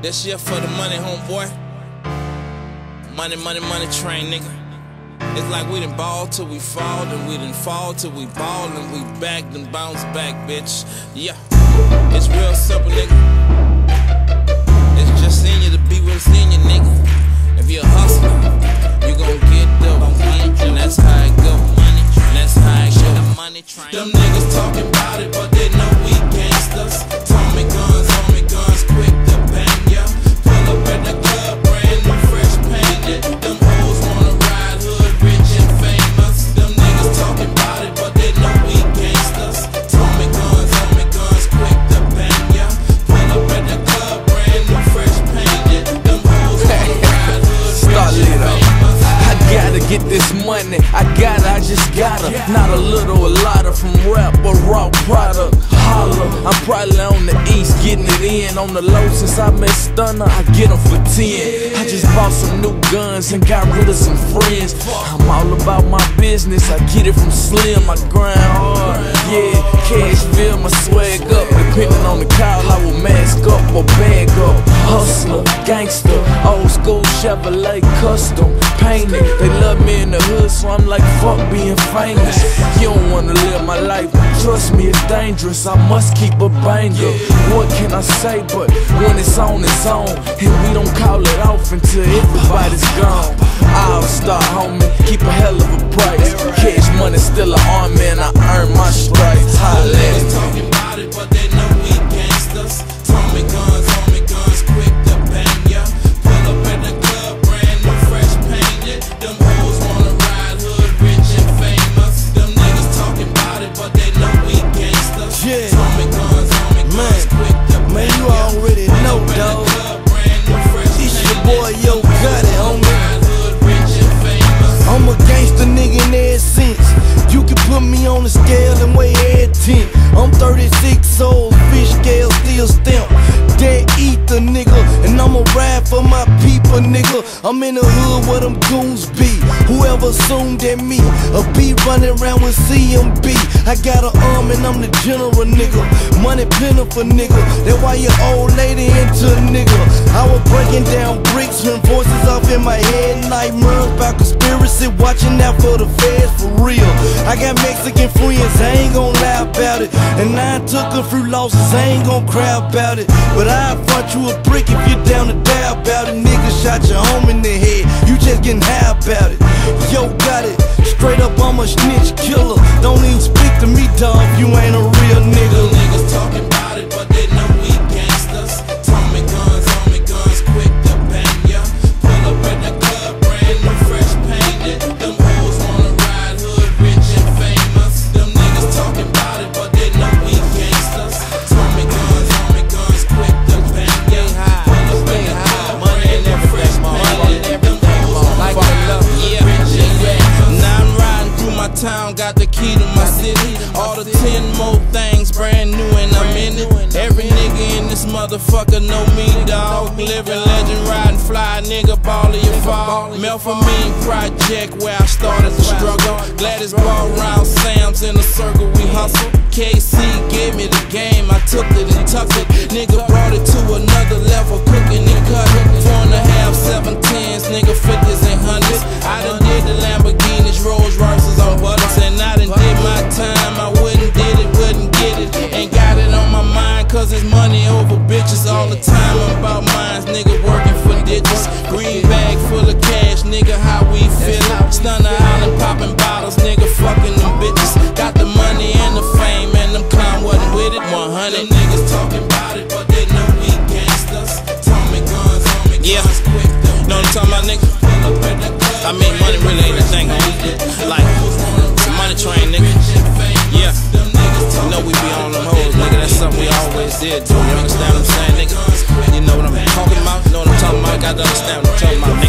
This year for the money, homeboy. Money, money, money train, nigga. It's like we done ball till we fall, then we done fall till we ball, and we back, then bounce back, bitch. Yeah, it's real simple, nigga. It's just you to be in you, nigga. I gotta, I just gotta. Not a little, a lot of from rap or raw product. Holla, I'm probably on the east getting it in. On the low since I met Stunna, I get 'em for 10. I just bought some new guns and got rid of some friends. I'm all about my business. I get it from Slim. I grind hard. Yeah, Cashville, my swag up. Depending on the call, I will mask up or bag up. Hustler, gangster, Chevrolet custom painted. They love me in the hood, so I'm like, fuck being famous. You don't wanna live my life, trust me, it's dangerous. I must keep a banger. What can I say? But when it's on, it's on. And we don't call it off until everybody's gone. Homie. I'm a gangster nigga in every sense. You can put me on the scale and weigh head 10. I'm 36 souls, fish scale still stamped. Dead ether, nigga. And I'ma ride for my people, nigga. I'm in the hood where them goons be. Whoever assumed that me, a be running around with CMB. I got an arm and I'm the general, nigga. Money plentiful, nigga. That why your old lady into a nigga. I was breaking down my head. Nightmares about conspiracy, watching out for the feds for real. I got Mexican friends, I ain't gon' lie about it. And I took a few losses, I ain't gon' cry about it. But I front you a brick if you're down to die about it. Nigga shot your home in the head, you just getting high about it. Yo, got it. Straight up, I'm a snitch killer. Got the key to my city. All the ten more things brand new and I'm in it. Every nigga in this motherfucker know me, dog. Living legend, riding fly, nigga, ball of your fall. Magnolia Project where I started the struggle. Gladys ball round Sam's in a circle, we hustle. KC gave me the game, I took it and tucked it. Nigga brought it to another level, cause it's money over bitches all the time. I'm about mines, nigga, working for ditches. Green bag full of cash, nigga, how we feelin'? Stunna did. Do you understand what I'm saying, nigga? You know what I'm talking about? You know what I'm talking about? Got to understand what I'm talking about, nigga.